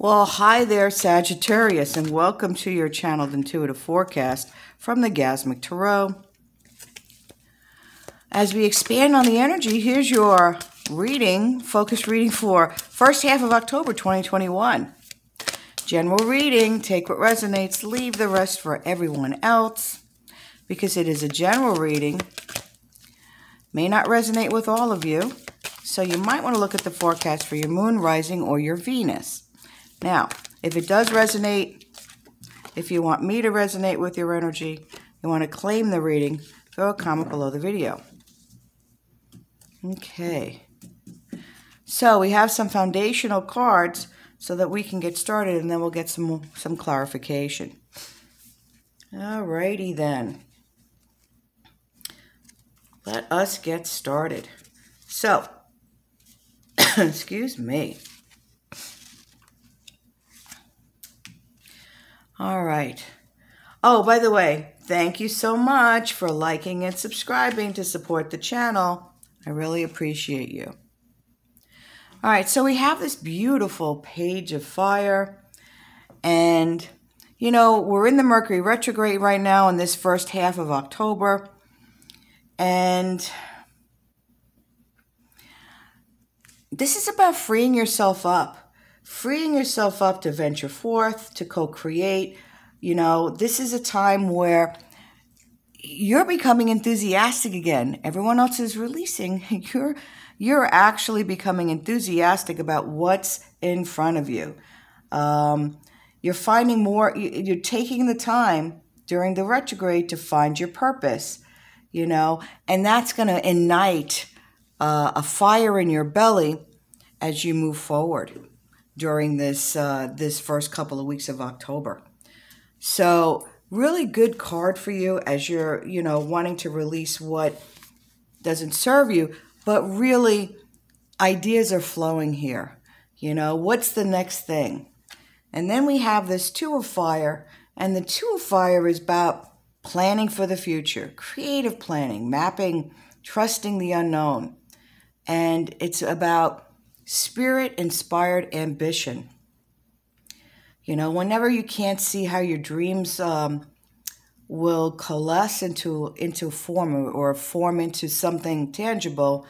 Well, hi there, Sagittarius, and welcome to your channeled intuitive forecast from the Gasmic Tarot. As we expand on the energy, here's your reading, focus reading for first half of October 2021. General reading, take what resonates, leave the rest for everyone else. Because it is a general reading, may not resonate with all of you, so you might want to look at the forecast for your moon rising or your Venus. Now, if it does resonate, if you want me to resonate with your energy, you want to claim the reading, throw a comment below the video. Okay. So we have some foundational cards so that we can get started and then we'll get some some clarification. Alrighty then. Let us get started. So, excuse me. All right. Oh, by the way, thank you so much for liking and subscribing to support the channel. I really appreciate you. All right, so we have this beautiful page of fire. And, you know, we're in the Mercury retrograde right now in this first half of October. And this is about freeing yourself up freeing yourself up to venture forth, to co create. You know, this is a time where you're becoming enthusiastic again. Everyone else is releasing. You're you're actually becoming enthusiastic about what's in front of you. Um, you're finding more. You're taking the time during the retrograde to find your purpose. You know, and that's going to ignite uh, a fire in your belly as you move forward during this uh, this first couple of weeks of October. So really good card for you as you're you know wanting to release what doesn't serve you, but really ideas are flowing here. You know what's the next thing, and then we have this two of fire, and the two of fire is about planning for the future, creative planning, mapping, trusting the unknown, and it's about spirit inspired ambition. You know, whenever you can't see how your dreams um, will coalesce into into form or, or form into something tangible,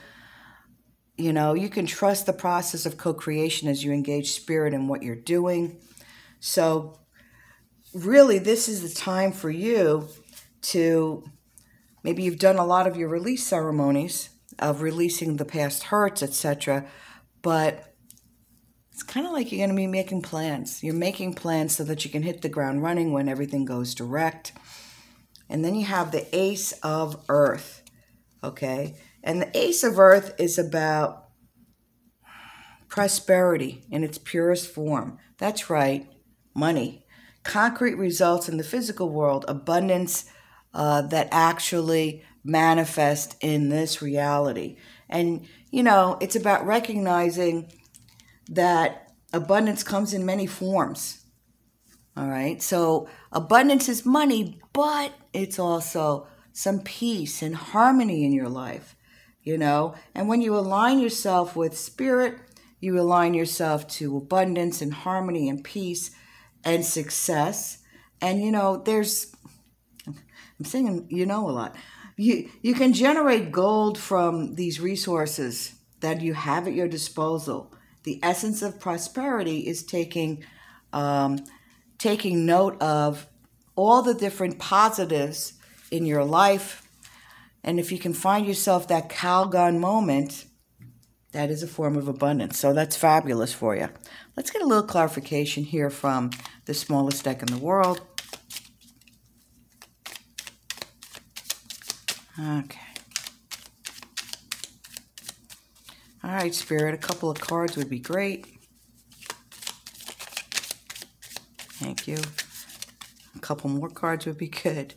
you know, you can trust the process of co-creation as you engage spirit in what you're doing. So really this is the time for you to maybe you've done a lot of your release ceremonies of releasing the past hurts, etc but it's kind of like you're going to be making plans. You're making plans so that you can hit the ground running when everything goes direct. And then you have the Ace of Earth, okay? And the Ace of Earth is about prosperity in its purest form. That's right, money. Concrete results in the physical world, abundance uh, that actually manifest in this reality. And, you know, it's about recognizing that abundance comes in many forms. All right. So abundance is money, but it's also some peace and harmony in your life, you know. And when you align yourself with spirit, you align yourself to abundance and harmony and peace and success. And, you know, there's, I'm saying, you know, a lot you you can generate gold from these resources that you have at your disposal. The essence of prosperity is taking um, taking note of all the different positives in your life, and if you can find yourself that Calgon moment, that is a form of abundance. So that's fabulous for you. Let's get a little clarification here from the smallest deck in the world. Okay. All right, Spirit, a couple of cards would be great. Thank you. A couple more cards would be good.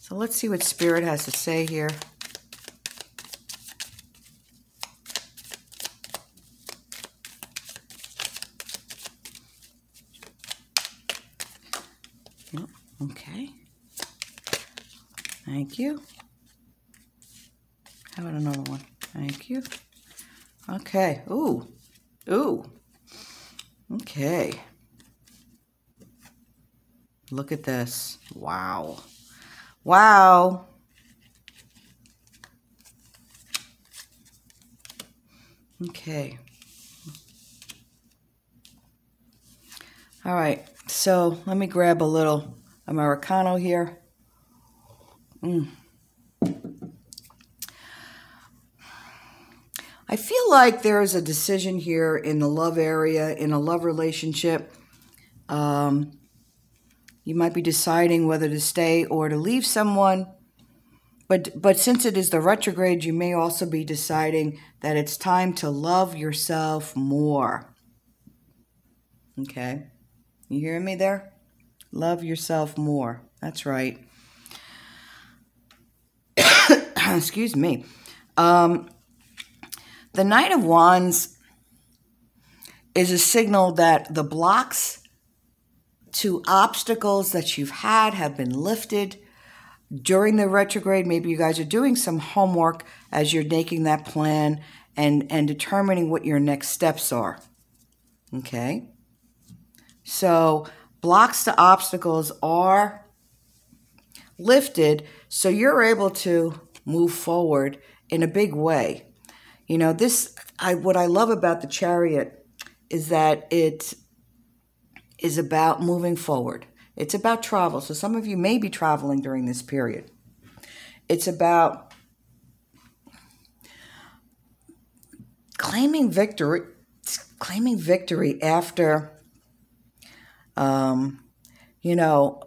So let's see what Spirit has to say here. Okay. Thank you. How about another one? Thank you. Okay. Ooh. Ooh. Okay. Look at this. Wow. Wow. Okay. All right. So let me grab a little Americano here. Mm. I feel like there is a decision here in the love area, in a love relationship. Um, you might be deciding whether to stay or to leave someone. But, but since it is the retrograde, you may also be deciding that it's time to love yourself more. Okay? You hearing me there? Love yourself more. That's right. Excuse me. Um, the Knight of Wands is a signal that the blocks to obstacles that you've had have been lifted during the retrograde. Maybe you guys are doing some homework as you're making that plan and, and determining what your next steps are. Okay? So, blocks to obstacles are lifted so you're able to move forward in a big way. You know, this I what I love about the chariot is that it is about moving forward. It's about travel. So some of you may be traveling during this period. It's about claiming victory claiming victory after um, you know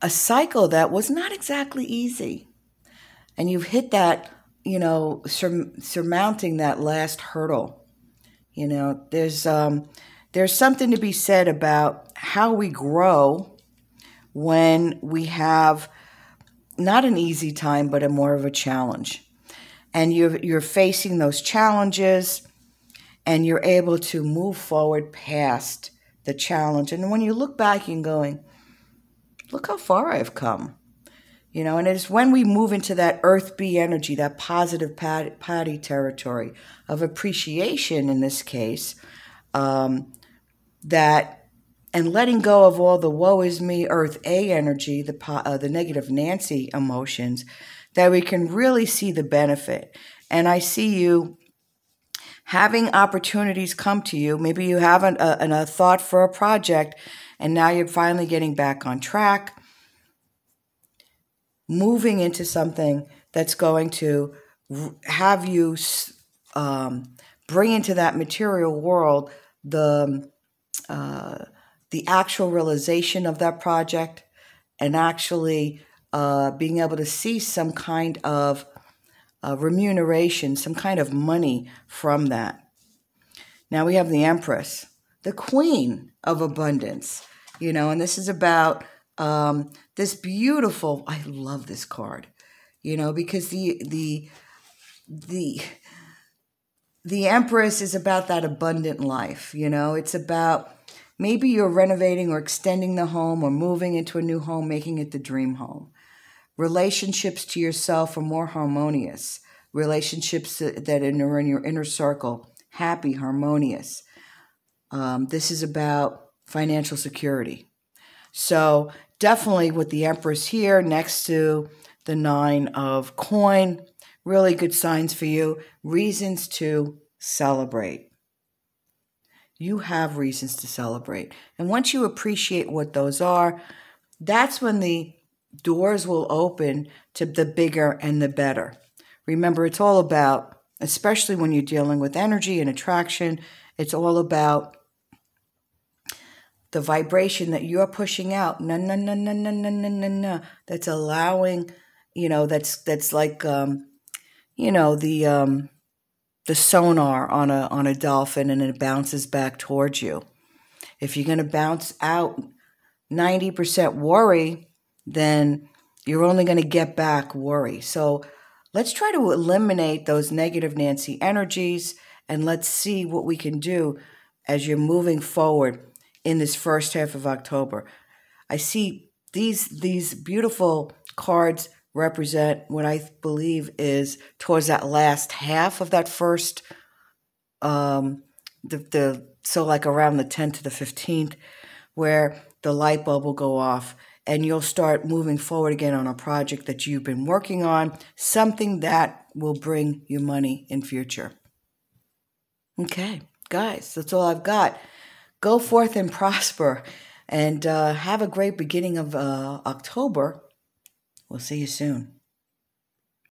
a cycle that was not exactly easy and you've hit that you know sur- surmounting that last hurdle you know there's um, there's something to be said about how we grow when we have not an easy time, but a more of a challenge. And you're, you're facing those challenges and you're able to move forward past the challenge. And when you look back, you're going, look how far I've come. You know, and it's when we move into that earth B energy, that positive patty territory of appreciation in this case, um, that and letting go of all the woe is me earth a energy the uh, the negative nancy emotions that we can really see the benefit. And i see you having opportunities come to you. Maybe you have an, a, a thought for a project and now you're finally getting back on track moving into something that's going to have you um, bring into that material world the uh, the actual realization of that project and actually uh, being able to see some kind of uh, remuneration, some kind of money from that. Now we have the Empress, the Queen of Abundance, you know, and this is about um, this beautiful. I love this card, you know, because the the the the Empress is about that abundant life, you know, it's about maybe you're renovating or extending the home or moving into a new home, making it the dream home. Relationships to yourself are more harmonious. Relationships that are in your inner circle, happy, harmonious. Um, this is about financial security. So, definitely with the Empress here next to the Nine of Coin, really good signs for you, reasons to celebrate. You have reasons to celebrate. And once you appreciate what those are, that's when the doors will open to the bigger and the better. Remember, it's all about, especially when you're dealing with energy and attraction, it's all about the vibration that you're pushing out. No, no, no, no, no, no, no, no, no. That's allowing, you know, that's that's like um, you know, the um, the sonar on a on a dolphin and it bounces back towards you. If you're going to bounce out 90% worry, then you're only going to get back worry. So let's try to eliminate those negative Nancy energies and let's see what we can do as you're moving forward in this first half of October. I see these these beautiful cards represent what I believe is towards that last half of that first um, the, the so like around the 10th to the 15th, where the light bulb will go off and you'll start moving forward again on a project that you've been working on, something that will bring you money in future. Okay, guys, that's all I've got. Go forth and prosper and uh, have a great beginning of uh, October. We'll see you soon.